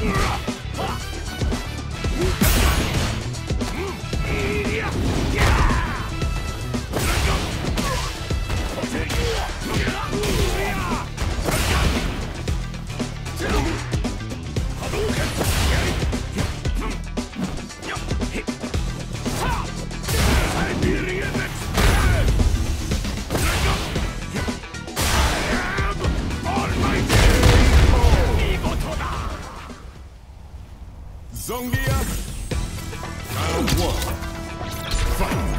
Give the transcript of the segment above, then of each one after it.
Yeah. Zangief. Round one. Fight.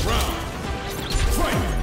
Round. Fight.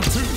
Two.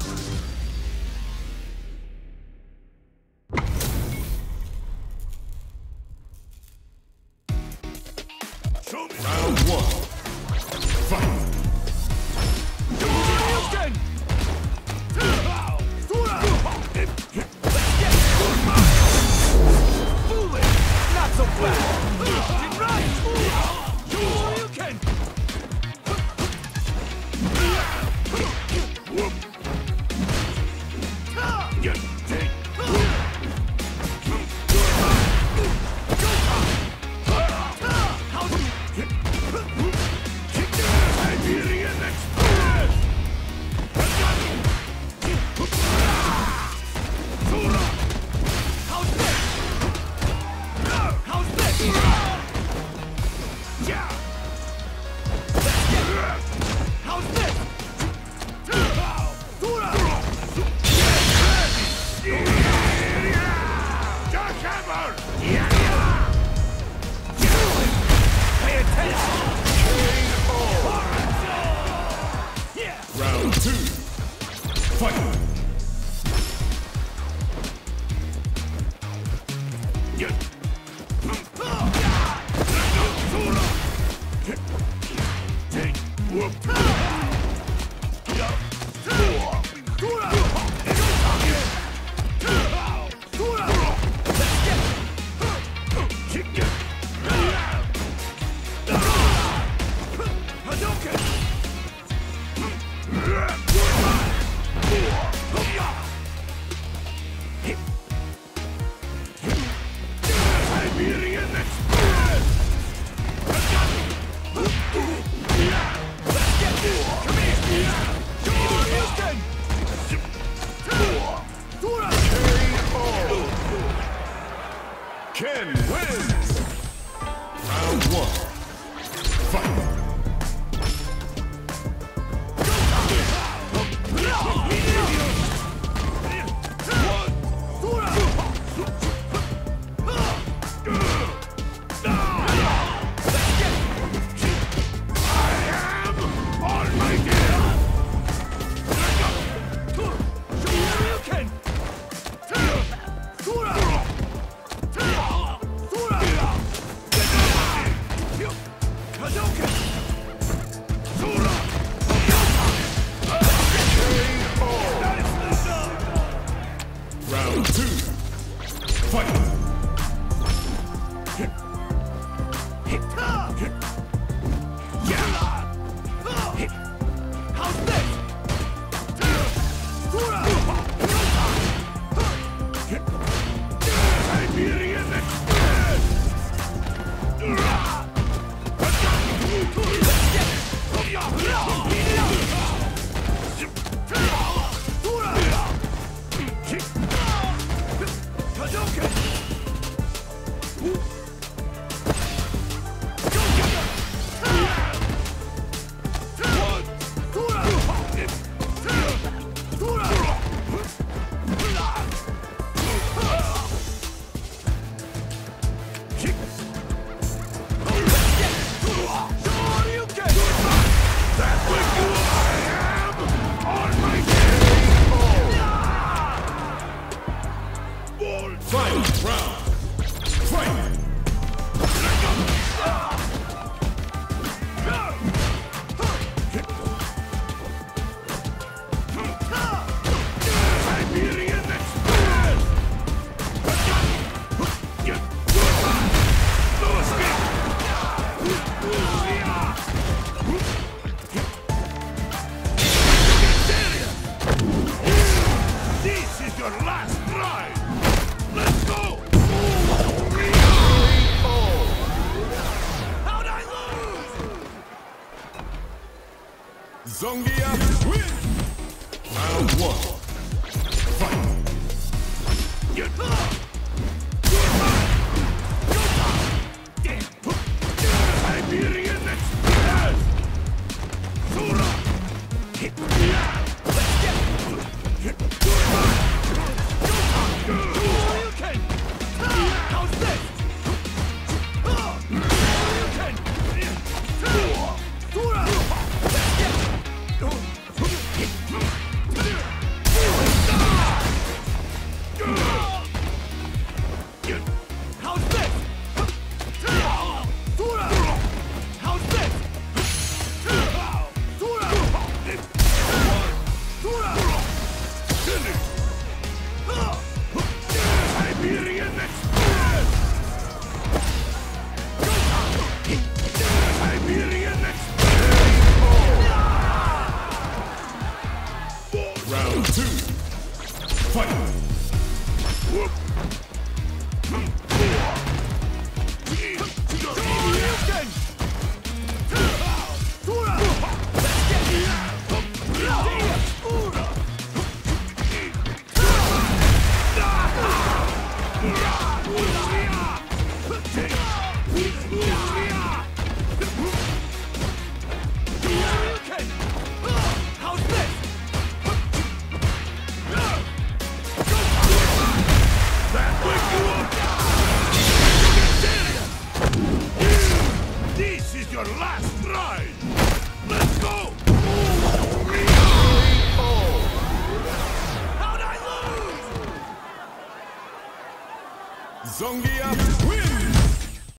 Challenger. Show Get Round one. Fight. Round